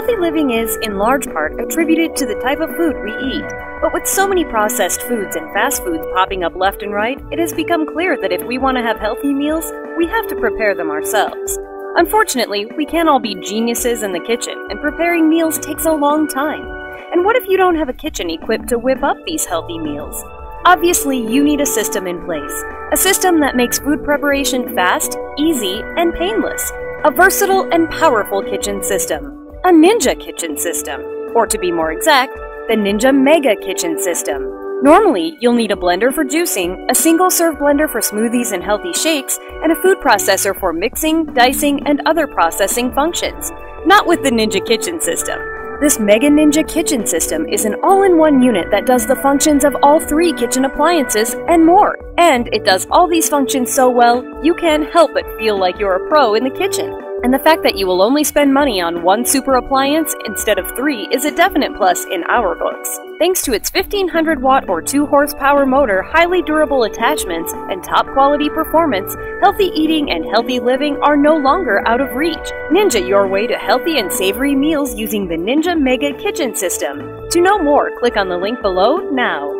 Healthy living is, in large part, attributed to the type of food we eat. But with so many processed foods and fast foods popping up left and right, it has become clear that if we want to have healthy meals, we have to prepare them ourselves. Unfortunately, we can't all be geniuses in the kitchen, and preparing meals takes a long time. And what if you don't have a kitchen equipped to whip up these healthy meals? Obviously, you need a system in place. A system that makes food preparation fast, easy, and painless. A versatile and powerful kitchen system. A Ninja kitchen system. Or to be more exact, the Ninja Mega Kitchen System. Normally, you'll need a blender for juicing, a single serve blender for smoothies and healthy shakes, and a food processor for mixing, dicing, and other processing functions. Not with the Ninja Kitchen System. This Mega Ninja Kitchen System is an all in one unit that does the functions of all three kitchen appliances and more. And it does all these functions so well, you can't help but feel like you're a pro in the kitchen. And the fact that you will only spend money on one super appliance instead of three is a definite plus in our books. Thanks to its 1500 watt or 2 horsepower motor, highly durable attachments, and top quality performance, healthy eating and healthy living are no longer out of reach. Ninja your way to healthy and savory meals using the Ninja Mega Kitchen System. To know more, click on the link below now.